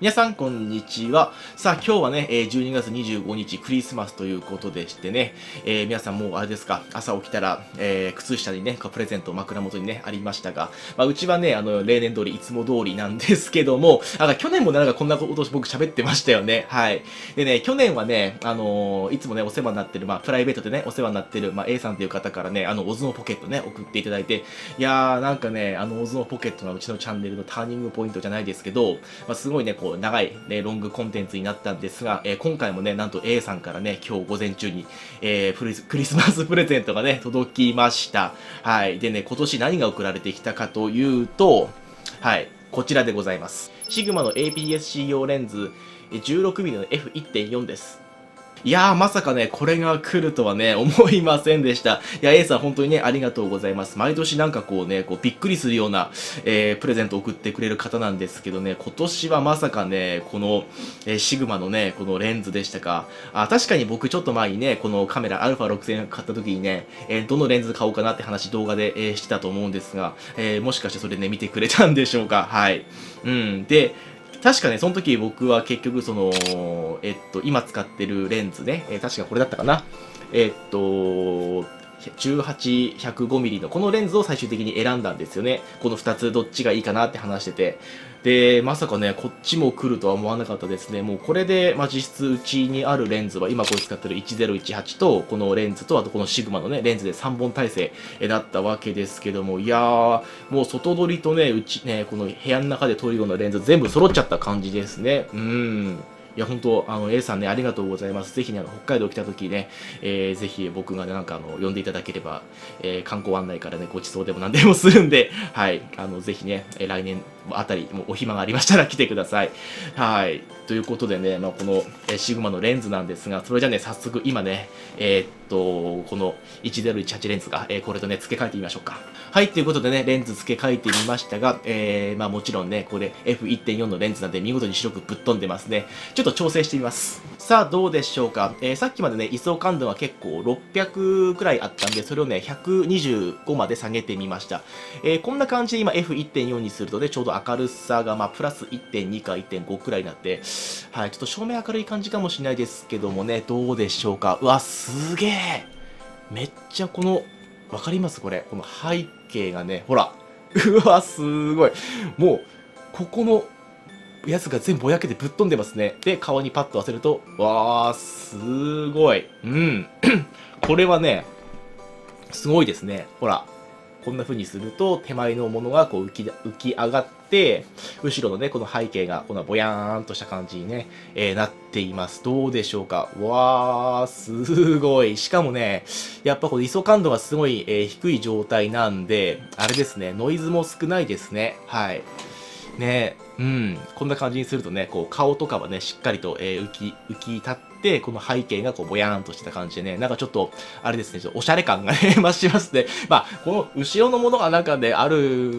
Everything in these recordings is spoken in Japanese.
皆さん、こんにちは。さあ、今日はね、12月25日、クリスマスということでしてね、えー、皆さんもうあれですか、朝起きたら、えー、靴下にね、プレゼント枕元にね、ありましたが、まあ、うちはね、あの、例年通り、いつも通りなんですけども、あ、去年も、なんかこんなこと僕喋ってましたよね。はい。でね、去年はね、あのー、いつもね、お世話になってる、まあ、プライベートでね、お世話になってる、まあ、A さんという方からね、あの、オズのポケットね、送っていただいて、いやー、なんかね、あの、オズのポケットがうちのチャンネルのターニングポイントじゃないですけど、まあ、すごいね、こう、長い、ね、ロングコンテンツになったんですが、えー、今回もね、なんと A さんからね、今日午前中に、えー、クリスマスプレゼントがね、届きました。はい。でね、今年何が送られてきたかというと、はい、こちらでございます。シグマの APS-C 用レンズ 16mm の F1.4 です。いやー、まさかね、これが来るとはね、思いませんでした。いや、A さん本当にね、ありがとうございます。毎年なんかこうね、こうびっくりするような、えー、プレゼント送ってくれる方なんですけどね、今年はまさかね、この、えー、シグマのね、このレンズでしたか。あ、確かに僕ちょっと前にね、このカメラ α6000 買った時にね、えー、どのレンズ買おうかなって話動画で、えー、してたと思うんですが、えー、もしかしてそれね、見てくれたんでしょうか。はい。うん。で、確かね、その時僕は結局その、えっと、今使ってるレンズね、えー、確かこれだったかな。えっと、18、105mm のこのレンズを最終的に選んだんですよね。この2つどっちがいいかなって話してて。で、まさかね、こっちも来るとは思わなかったですね。もうこれで、まあ、実質うちにあるレンズは、今これ使ってる1018と、このレンズと、あとこのシグマのね、レンズで3本体制だったわけですけども、いやー、もう外撮りとね、うちね、この部屋の中で撮るようなレンズ全部揃っちゃった感じですね。うん。いや、本当あの、A さんね、ありがとうございます。ぜひね、あの北海道来た時ね、えー、ぜひ僕がね、なんかあの、呼んでいただければ、えー、観光案内からね、ご馳走でも何でもするんで、はい、あの、ぜひね、来年あたり、もお暇がありましたら来てください。はい。ということでね、まあ、この、シグマのレンズなんですが、それじゃね、早速今ね、えー、っと、この1018レンズが、えー、これとね、付け替えてみましょうか。はい、ということでね、レンズ付け替えてみましたが、えー、まあもちろんね、これ F1.4 のレンズなんで見事に白くぶっ飛んでますね。ちょっと調整してみます。さあ、どうでしょうか。えー、さっきまでね、位相感度は結構600くらいあったんで、それをね、125まで下げてみました。えー、こんな感じで今 F1.4 にするとね、ちょうど明るさが、まあ、プラス1.2か1.5くらいになって、はい、ちょっと照明明るい感じかもしれないですけどもね、どうでしょうか？うわ、すげえめっちゃこの、わかります？これ。この背景がね、ほら。うわ、すごい。もう、ここのやつが全部ぼやけてぶっ飛んでますね。で、顔にパッと当てると、わー、すごい。うん。これはね、すごいですね。ほら。こんな風にすると、手前のものがこう浮き浮き上がって、後ろのね、この背景が、このぼやーんとした感じにね、えー、なっています。どうでしょうか？わー、すごい。しかもね、やっぱこの ISO 感度がすごい、えー、低い状態なんで、あれですね、ノイズも少ないですね。はい。ねうん、こんな感じにするとね、こう顔とかはね、しっかりと、えー、浮き、浮き立っ、この背景がこうぼやーんとした感じでね、なんかちょっと、あれですね、ちょっとおしゃれ感がね、増しますね。まあ、この後ろのものが中である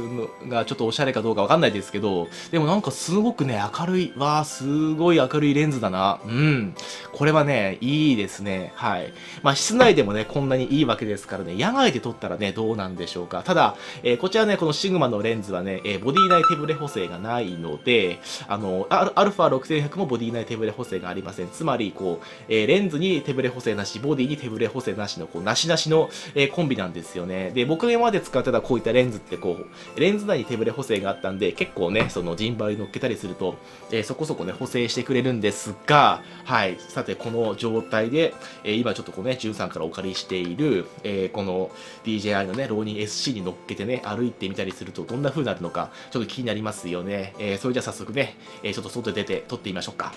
のがちょっとおしゃれかどうかわかんないですけど、でもなんかすごくね、明るい、わー、すごい明るいレンズだな。うん。これはね、いいですね。はい。まあ、室内でもね、こんなにいいわけですからね、野外で撮ったらね、どうなんでしょうか。ただ、えー、こちらね、このシグマのレンズはね、えー、ボディ内手ブレ補正がないので、あの、アルファ6100もボディ内手ブレ補正がありません。つまり、こう、えー、レンズに手ブレ補正なし、ボディに手ブレ補正なしの、こう、なしなしの、えー、コンビなんですよね。で、僕が今まで使ってたこういったレンズって、こう、レンズ内に手ブレ補正があったんで、結構ね、そのジンバルに乗っけたりすると、えー、そこそこね、補正してくれるんですが、はい、さて、この状態で、え今ちょっとこうね、13からお借りしている、えこの DJI のね、ローニン SC に乗っけてね、歩いてみたりすると、どんな風になるのか、ちょっと気になりますよね。えそれじゃあ早速ね、えちょっと外出て撮ってみましょうか。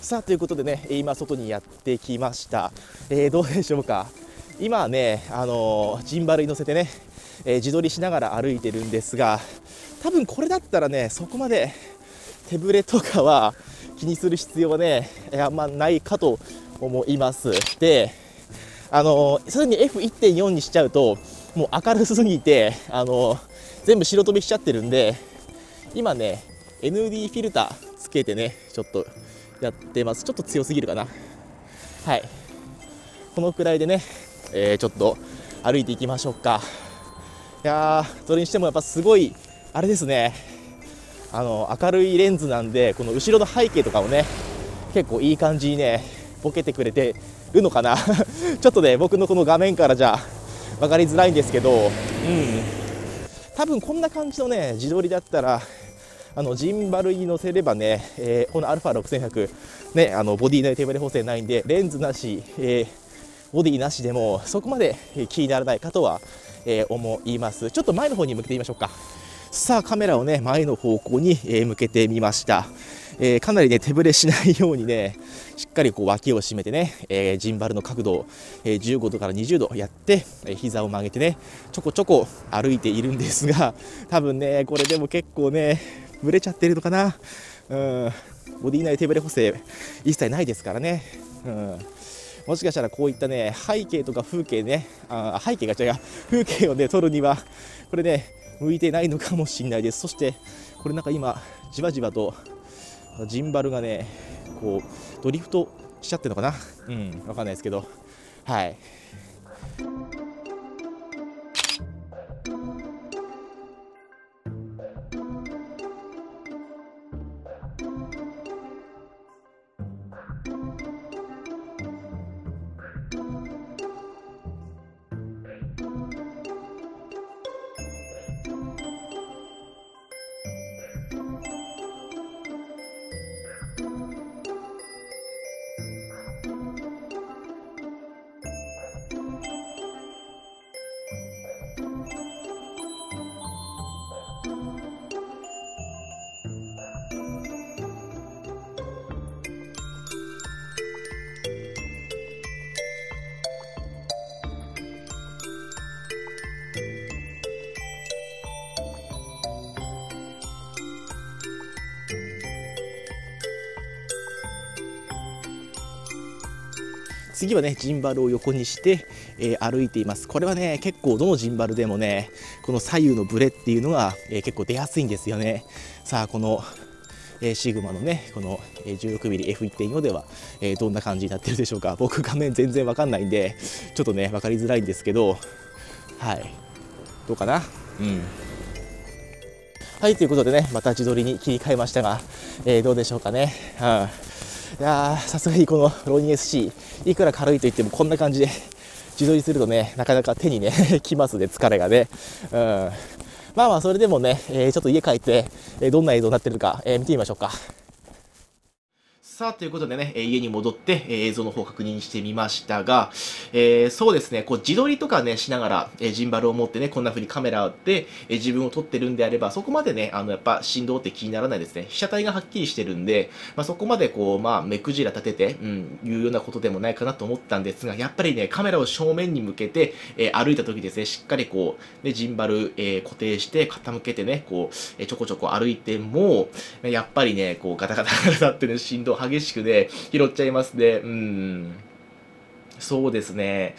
さあということでね今外にやってきました、えー、どうでしょうか？今ねあのー、ジンバルに乗せてね、えー、自撮りしながら歩いてるんですが多分これだったらねそこまで手ぶれとかは気にする必要はねあんまないかと思います。であのー、さらに F1.4 にしちゃうともう明るすぎてあの全部白飛びしちゃってるんで今ね ND フィルターつけてねちょっとやってます。ちょっと強すぎるかな。はい。このくらいでね、えー、ちょっと歩いていきましょうか。いやーそれにしてもやっぱすごいあれですね。あの明るいレンズなんでこの後ろの背景とかをね結構いい感じにねボケてくれてるのかな。ちょっとね僕のこの画面からじゃ分かりづらいんですけどうん。多分こんな感じのね自撮りだったらあのジンバルに乗せればね、えー、この α6100、ね、あのボディ内手ブレ補正ないんでレンズなし、えー、ボディなしでもそこまで気にならないかとは、え、思います。ちょっと前の方に向けてみましょうか。さあカメラをね前の方向に、向けてみました、えかなりね手ぶれしないようにねしっかりこう脇を締めてね、えジンバルの角度を、え15度から20度やって、え膝を曲げてねちょこちょこ歩いているんですが多分ねこれでも結構ねぶれちゃってるのかな？うん。ボディ内手ぶれ補正一切ないですからね。うん。もしかしたらこういったね背景とか風景ねあ背景が違う。風景をね撮るにはこれね向いてないのかもしれないです。そしてこれなんか今じわじわとジンバルがねこうドリフトしちゃってるのかな？うん。わかんないですけど。はい。次はねジンバルを横にして、えー、歩いています。これはね結構どのジンバルでもねこの左右のブレっていうのが、えー、結構出やすいんですよね。さあこのえシグマのねこの 16mmF1.4 では、えどんな感じになってるでしょうか。僕画面全然わかんないんでちょっとね分かりづらいんですけどはい。どうかな？うん。はいということでねまた自撮りに切り替えましたが、えー、どうでしょうかね、うんいやさすがにこのロニー SC いくら軽いといってもこんな感じで 自撮りするとねなかなか手にね 来ますね疲れがね。うん。まあまあそれでもね、えー、ちょっと家帰って、え、どんな映像になってるか、えー、見てみましょうか。さあ、ということでね、家に戻って、映像の方を確認してみましたが、えー、そうですね、こう自撮りとかね、しながら、えジンバルを持ってね、こんな風にカメラで、え自分を撮ってるんであれば、そこまでね、あの、やっぱ振動って気にならないですね。被写体がはっきりしてるんで、まあ、そこまでこう、まあ、目くじら立てて、うん、いうようなことでもないかなと思ったんですが、やっぱりね、カメラを正面に向けて、え歩いた時ですね、しっかりこう、ね、ジンバル、え固定して傾けてね、こう、えちょこちょこ歩いても、やっぱりね、こう、ガタガタガタってね、振動激激しくで、拾っちゃいますね。うん。そうですね。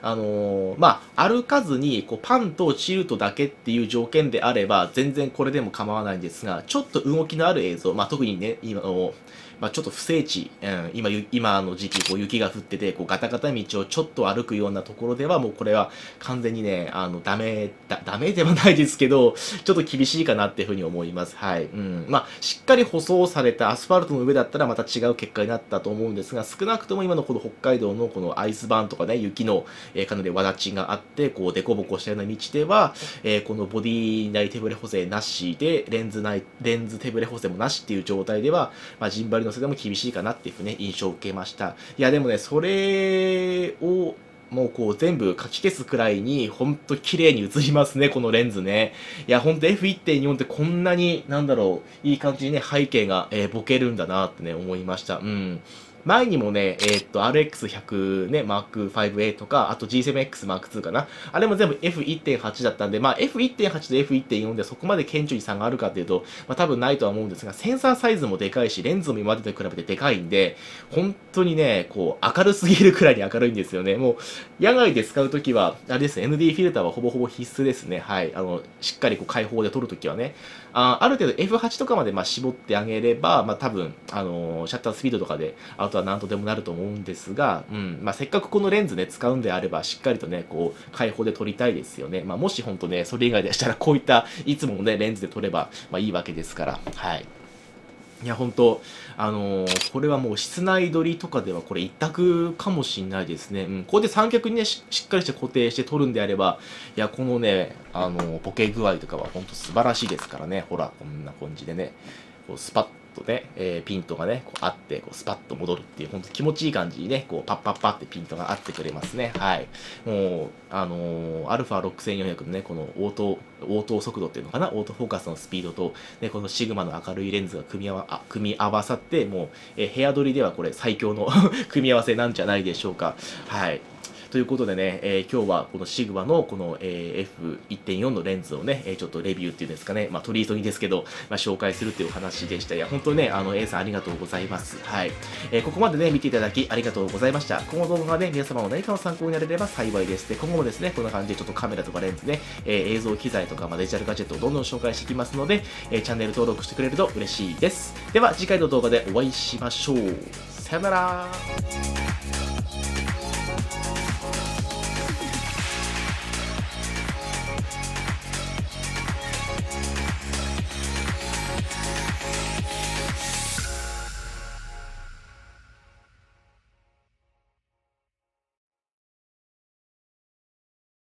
あのー、まあ、歩かずに、こう、パンとチルトだけっていう条件であれば、全然これでも構わないんですが、ちょっと動きのある映像、まあ、特にね、今の、まあ、ちょっと不整地、うん、今、今の時期、こう雪が降ってて、こうガタガタ道をちょっと歩くようなところでは、もうこれは完全にね、あの、ダメ、だ、ダメではないですけど、ちょっと厳しいかなっていうふうに思います。はい。うん。まあ、しっかり舗装されたアスファルトの上だったらまた違う結果になったと思うんですが、少なくとも今のこの北海道のこのアイスバーンとかね、雪の、えー、かなりわだちがあって、こう、凸凹したような道では、えー、このボディ内手ブレ補正なしで、レンズ内、レンズ手ブレ補正もなしっていう状態では、まあ、ジンバルのせでも厳しいかなっていうね、印象を受けました。いや、でもね、それを、もうこう全部書き消すくらいにほんと綺麗に映りますね、このレンズね。いや、ほんと F1.4 ってこんなに、なんだろう、いい感じにね、背景が、えー、ボケるんだなってね、思いました。うん。前にもね、えー、っと、RX100 ね、Mark 5A とか、あと G7X Mark2 かな。あれも全部 F1.8 だったんで、まあ F1.8 と F1.4 でそこまで顕著に差があるかっていうと、まあ多分ないとは思うんですが、センサーサイズもでかいし、レンズも今までと比べてでかいんで、本当にね、こう、明るすぎるくらいに明るいんですよね。もう、野外で使うときは、あれですね、ND フィルターはほぼほぼ必須ですね。はい。あの、しっかりこう開放で撮るときはね。あある程度 F8 とかまでまあ絞ってあげれば、まあ多分、あのー、シャッタースピードとかでアウとは何とでもなると思うんですが、うんまあ、せっかくこのレンズね使うんであればしっかりとねこう開放で撮りたいですよね、まあ、もし本当ねそれ以外でしたらこういったいつものねレンズで撮れば、まあ、いいわけですからはいいや、本当あのー、これはもう室内撮りとかではこれ一択かもしんないですね。うん、ここで三脚にねし、しっかりして固定して撮るんであれば、いや、このね、あのー、ボケ具合とかは本当素晴らしいですからね。ほら、こんな感じでね、こうスパッとね、えー、ピントがね、こうあって、こうスパッと戻るっていう、ほんと気持ちいい感じにね、こうパッパッパってピントがあってくれますね。はい。もう、あのー、アルファ6400のね、このオート、応答速度っていうのかな、オートフォーカスのスピードと、ね、このシグマの明るいレンズが組み合わあ組み合わさって、もう、えー、部屋撮りではこれ最強の 組み合わせなんじゃないでしょうか。はい。ということでね、えー、今日はこのシグマのこの、えー、F1.4 のレンズをね、えちょっとレビューっていうんですかね、まあ、取り急ぎですけど、まあ、紹介するっていうお話でした。いや、本当にね、あの、A さんありがとうございます。はい。えー、ここまでね、見ていただきありがとうございました。今後動画がね、皆様の何かの参考になれれば幸いです。で、今後もですね、こんな感じでちょっとカメラとかレンズね、え映像機材とか、まあ、デジタルガジェットをどんどん紹介していきますので、えチャンネル登録してくれると嬉しいです。では、次回の動画でお会いしましょう。さよなら